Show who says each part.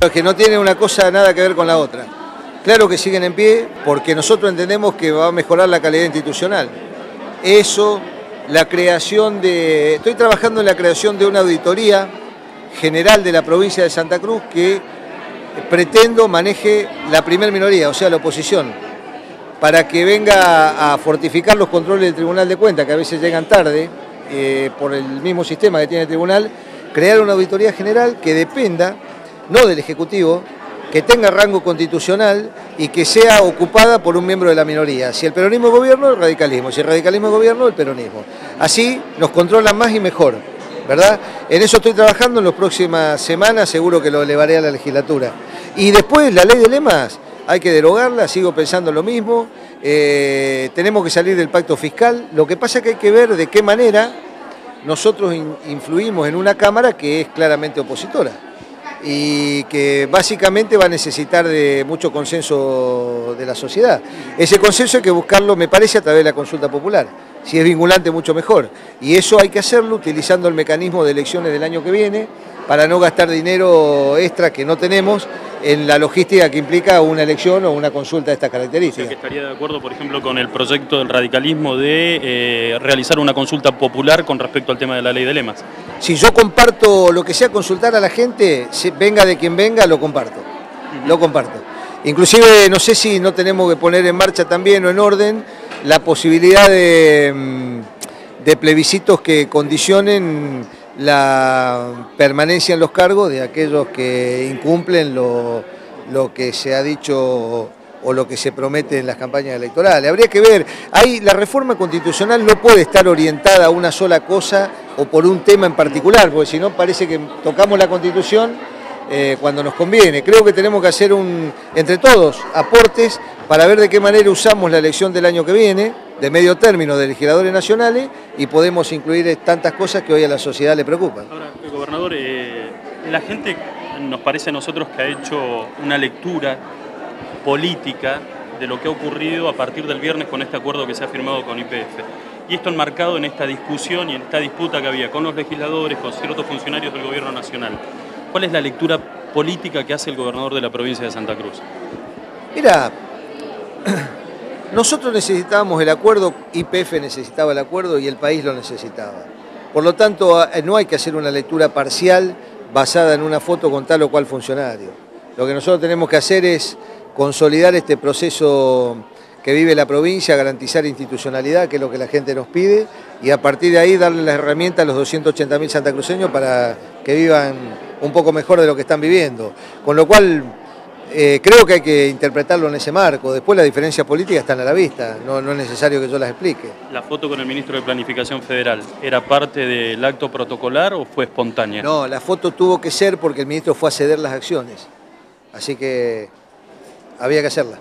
Speaker 1: Que no tiene una cosa nada que ver con la otra. Claro que siguen en pie porque nosotros entendemos que va a mejorar la calidad institucional. Eso, la creación de... Estoy trabajando en la creación de una auditoría general de la provincia de Santa Cruz que pretendo maneje la primer minoría, o sea, la oposición, para que venga a fortificar los controles del Tribunal de Cuentas, que a veces llegan tarde, eh, por el mismo sistema que tiene el Tribunal, crear una auditoría general que dependa, no del Ejecutivo, que tenga rango constitucional y que sea ocupada por un miembro de la minoría. Si el peronismo gobierno, el radicalismo. Si el radicalismo gobierno, el peronismo. Así nos controlan más y mejor. ¿verdad? En eso estoy trabajando en las próximas semanas, seguro que lo elevaré a la legislatura. Y después la ley de lemas, hay que derogarla, sigo pensando lo mismo, eh, tenemos que salir del pacto fiscal, lo que pasa es que hay que ver de qué manera nosotros influimos en una Cámara que es claramente opositora y que básicamente va a necesitar de mucho consenso de la sociedad. Ese consenso hay que buscarlo, me parece, a través de la consulta popular si es vinculante mucho mejor. Y eso hay que hacerlo utilizando el mecanismo de elecciones del año que viene para no gastar dinero extra que no tenemos en la logística que implica una elección o una consulta de estas características.
Speaker 2: ¿Estaría de acuerdo, por ejemplo, con el proyecto del radicalismo de eh, realizar una consulta popular con respecto al tema de la ley de lemas?
Speaker 1: Si yo comparto lo que sea consultar a la gente, venga de quien venga, lo comparto. Lo comparto. Inclusive no sé si no tenemos que poner en marcha también o en orden la posibilidad mm, de, plebiscitos que condicionen la permanencia en los cargos de aquellos que incumplen lo, que se ha dicho o lo que se promete en las campañas electorales. Habría que ver, ahí la reforma constitucional no puede estar orientada a una sola cosa o por un tema en particular, porque si no parece que tocamos la constitución eh, cuando nos conviene. Creo que tenemos que hacer un, entre todos aportes para ver de qué manera usamos la elección del año que viene, de medio término de legisladores nacionales, y podemos incluir tantas cosas que hoy a la sociedad le preocupan.
Speaker 2: Ahora, gobernador, eh, la gente nos parece a nosotros que ha hecho una lectura política de lo que ha ocurrido a partir del viernes con este acuerdo que se ha firmado con IPF. Y esto enmarcado en esta discusión y en esta disputa que había con los legisladores, con ciertos funcionarios del gobierno nacional. ¿Cuál es la lectura política que hace el gobernador de la provincia de Santa Cruz?
Speaker 1: Mira, nosotros necesitábamos el acuerdo, IPF necesitaba el acuerdo y el país lo necesitaba. Por lo tanto, no hay que hacer una lectura parcial basada en una foto con tal o cual funcionario. Lo que nosotros tenemos que hacer es consolidar este proceso que vive la provincia, garantizar institucionalidad, que es lo que la gente nos pide, y a partir de ahí darle las herramientas a los 280.000 santacruceños para que vivan un poco mejor de lo que están viviendo. Con lo cual, eh, creo que hay que interpretarlo en ese marco. Después las diferencias políticas están a la vista, no, no, es necesario que yo las explique.
Speaker 2: ¿La foto con el ministro de Planificación Federal era parte del acto protocolar o fue espontánea?
Speaker 1: No, la foto tuvo que ser porque el ministro fue a ceder las acciones. Así que había que hacerla.